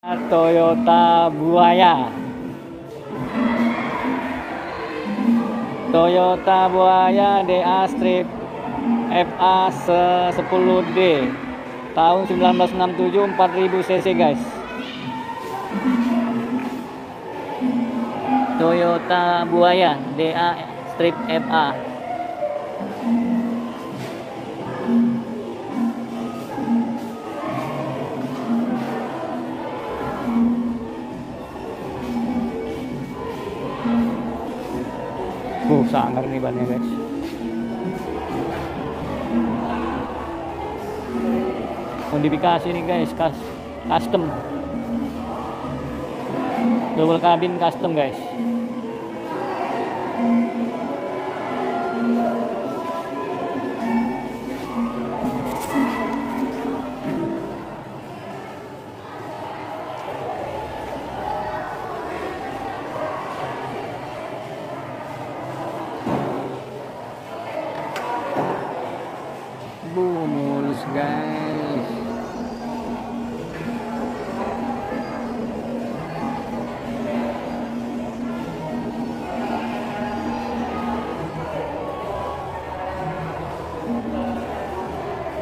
Toyota Buaya. Toyota Buaya DA Strip FA 10D tahun 1967 4000 cc guys. Toyota Buaya DA Strip FA sangar nih bannya guys. Modifikasi nih guys, custom. Double cabin custom guys.